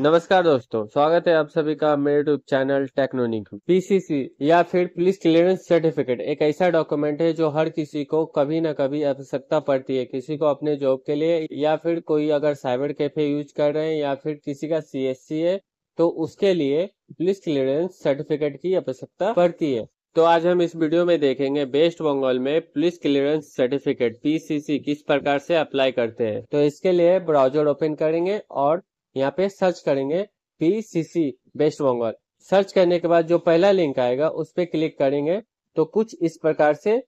नमस्कार दोस्तों, स्वागत है आप सभी का मेरे यूट्यूब चैनल टेक्नोनिक। पीसीसी या फिर पुलिस क्लियरेंस सर्टिफिकेट एक ऐसा डॉक्यूमेंट है जो हर किसी को कभी ना कभी आवश्यकता पड़ती है। किसी को अपने जॉब के लिए या फिर कोई अगर साइबर कैफ़े यूज़ कर रहे हैं या फिर किसी का सीएससी है तो उसके लिए पुलिस क्लियरेंस सर्टिफिकेट की आवश्यकता पड़ती है। तो आज हम इस वीडियो में देखेंगे वेस्ट बंगाल में पुलिस क्लियरेंस सर्टिफिकेट पीसीसी किस प्रकार से अप्लाई करते हैं। तो इसके लिए ब्राउज़र ओपन करेंगे और यहाँ पे सर्च करेंगे पीसीसी वेस्ट बंगाल सर्च करने के बाद जो पहला लिंक आएगा, उस पर क्लिक करेंगे तो कुछ इस प्रकार से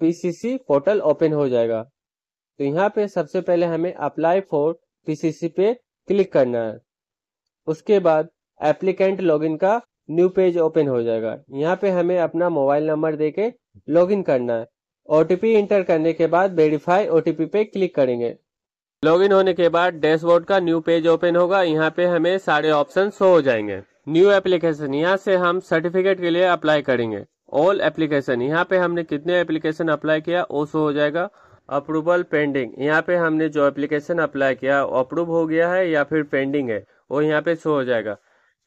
पीसीसी पोर्टल ओपन हो जाएगा। तो यहाँ पे सबसे पहले हमें अप्लाई फॉर पीसीसी पे क्लिक करना है। उसके बाद एप्लीकेंट लॉगिन का न्यू पेज ओपन हो जाएगा। यहाँ पे हमें अपना मोबाइल नंबर देके लॉगिन करना है। ओटीपी इंटर करने के बाद वेरीफाई ओटीपी पे क्लिक करेंगे। लॉगिन होने के बाद डैशबोर्ड का न्यू पेज ओपन होगा। यहाँ पे हमें सारे ऑप्शन शो हो जाएँगे। न्यू एप्लीकेशन, यहाँ से हम सर्टिफिकेट के लिए अप्लाई करेंगे। ऑल एप्लीकेशन, यहाँ पे हमने कितने एप्लीकेशन अप्लाई किया, वो शो हो जाएगा। अप्रूवल पेंडिंग, यहाँ पे हमने जो एप्लीकेशन अप्लाई किया अप्रूव हो गया है या फिर पेंडिंग है, वो यहाँ पे शो हो जाएगा।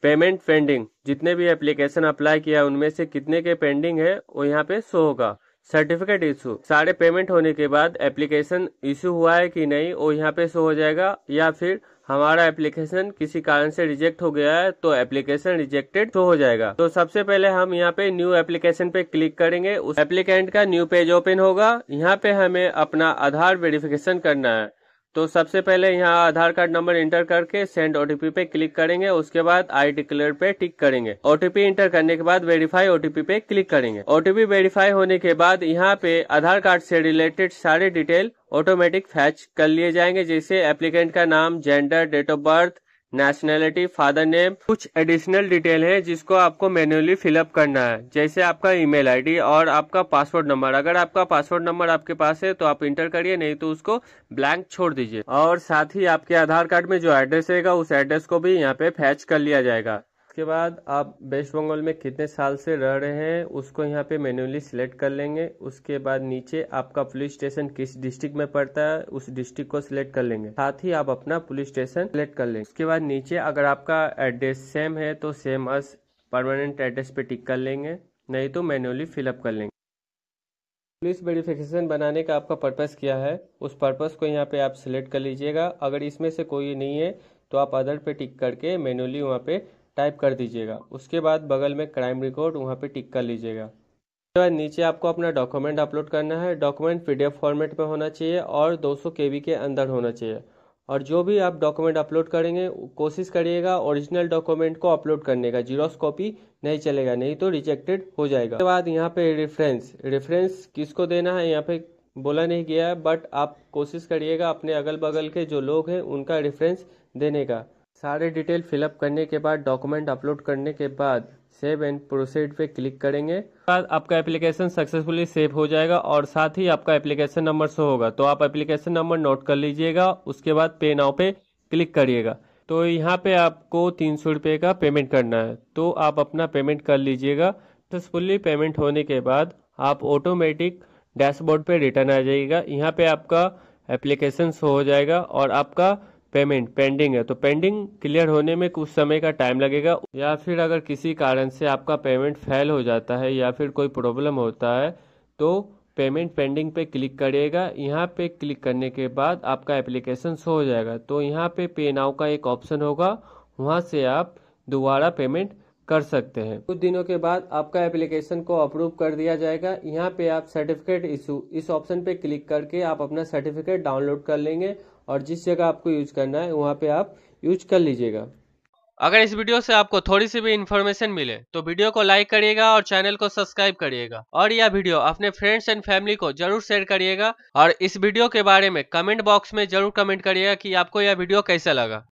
पेमेंट पेंडिंग, जितने भी एप्लीकेशन अप्लाई किया, उनमें से कितने के पेंडिंग है, वो यहाँ पे शो होगा। सर्टिफिकेट इशू सारे पेमेंट होने के बाद एप्लीकेशन इशू हुआ है कि नहीं, वो यहाँ पे शो हो जाएगा, या फिर हमारा एप्लीकेशन किसी कारण से रिजेक्ट हो गया है तो एप्लीकेशन रिजेक्टेड शो हो जाएगा। तो सबसे पहले हम यहाँ पे न्यू एप्लीकेशन पे क्लिक करेंगे। उस एप्लीकेंट का न्यू पेज ओपन होगा। यहाँ पे हमें अपना आधार वेरिफिकेशन करना है। तो सबसे पहले यहाँ आधार कार्ड नंबर इंटर करके सेंड ओटीपी पे क्लिक करेंगे, उसके बाद आई डिक्लेयर पे टिक करेंगे। ओटीपी इंटर करने के बाद वेरीफाई ओटीपी पे क्लिक करेंगे। ओटीपी वेरीफाई होने के बाद यहाँ पे आधार कार्ड से रिलेटेड सारे डिटेल ऑटोमेटिक फैच कर लिए जाएँगे, जैसे एप्लीकेंट का नाम, gender, date of birth nationality father name कुछ एडिशनल डिटेल है जिसको आपको मैन्युअली फिलअप करना है। जैसे आपका ईमेल आईडी और आपका पासवर्ड नंबर अगर आपका पासवर्ड नंबर आपके पास है तो आप इंटर करिए, नहीं तो उसको ब्लैंक छोड़ दीजिए। और साथ ही आपके आधार कार्ड में जो एड्रेस रहेगा, उस एड्रेस को भी यहाँ पे फैच कर लिया जाएगा। उसके बाद आप वेस्ट बंगाल में कितने साल से रह रहे हैं, उसको यहाँ पे मैन्युअली सिलेक्ट कर लेंगे। उसके बाद नीचे आपका पुलिस स्टेशन किस डिस्ट्रिक्ट में पड़ता है, उस डिस्ट्रिक्ट को सिलेक्ट कर लेंगे। साथ ही आप अपना पुलिस स्टेशन सिलेक्ट कर लेंगे। उसके बाद नीचे अगर आपका एड्रेस सेम है तो सेम अस परमानेंट एड्रेस पे टिक कर लेंगे, नहीं तो मैन्युअली फिलअप कर लेंगे। पुलिस वेरिफिकेशन बनाने का आपका पर्पस क्या है, उस पर्पस को यहाँ पे आप सिलेक्ट कर लीजिएगा। अगर इसमें से कोई नहीं है तो आप अदर पे टिक करके मैन्युअली वहाँ पे टाइप कर दीजिएगा। उसके बाद बगल में क्राइम रिकॉर्ड, वहाँ पे टिक कर लीजिएगा। उसके बाद नीचे आपको अपना डॉक्यूमेंट अपलोड करना है। डॉक्यूमेंट पीडीएफ फॉर्मेट में होना चाहिए और 200 केबी के अंदर होना चाहिए। और जो भी आप डॉक्यूमेंट अपलोड करेंगे, कोशिश करिएगा ओरिजिनल डॉक्यूमेंट को अपलोड करने का। जीरोस कॉपी नहीं चलेगा, नहीं तो रिजेक्टेड हो जाएगा। उसके बाद यहाँ पे रेफरेंस रेफरेंस किसको देना है? यहाँ पे बोला नहीं गया है बट आप कोशिश करिएगा अपने अगल बगल के जो लोग हैं, उनका रेफरेंस देने का। सारे डिटेल फिलअप करने के बाद, डॉक्यूमेंट अपलोड करने के बाद, सेव एंड प्रोसीड पे क्लिक करेंगे। बाद आपका एप्लीकेशन सक्सेसफुली सेव हो जाएगा और साथ ही आपका एप्लीकेशन नंबर शो होगा। तो आप एप्लीकेशन नंबर नोट कर लीजिएगा, उसके बाद पे नाउ पे क्लिक करिएगा। तो यहाँ पे आपको तीन सौ रुपये का पेमेंट करना है। तो आप अपना पेमेंट कर लीजिएगा। सक्सेसफुली पेमेंट होने के बाद आप ऑटोमेटिक डैशबोर्ड पे रिटर्न आ जाइएगा। यहाँ पे आपका एप्लीकेशन शो हो जाएगा और आपका पेमेंट पेंडिंग है तो पेंडिंग क्लियर होने में कुछ समय का टाइम लगेगा। या फिर अगर किसी कारण से आपका पेमेंट फेल हो जाता है या फिर कोई प्रॉब्लम होता है तो पेमेंट पेंडिंग पे क्लिक करिएगा। यहाँ पे क्लिक करने के बाद आपका एप्लीकेशन शो हो जाएगा। तो यहाँ पे पे नाउ का एक ऑप्शन होगा। वहाँ से आप दोबारा पेमेंट कर सकते हैं। कुछ दिनों के बाद आपका एप्लीकेशन को अप्रूव कर दिया जाएगा। यहाँ पे आप सर्टिफिकेट इशू, इस ऑप्शन पे क्लिक करके आप अपना सर्टिफिकेट डाउनलोड कर लेंगे। और जिस जगह आपको यूज़ करना है, वहाँ पे आप यूज़ कर लीजिएगा। अगर इस वीडियो से आपको थोड़ी सी भी इन्फॉर्मेशन मिले तो वीडियो को लाइक करिएगा और चैनल को सब्सक्राइब करिएगा। और यह वीडियो अपने फ्रेंड्स एंड फैमिली को ज़रूर शेयर करिएगा और इस वीडियो के बारे में कमेंट बॉक्स में ज़रूर कमेंट करिएगा कि आपको यह वीडियो कैसा लगा।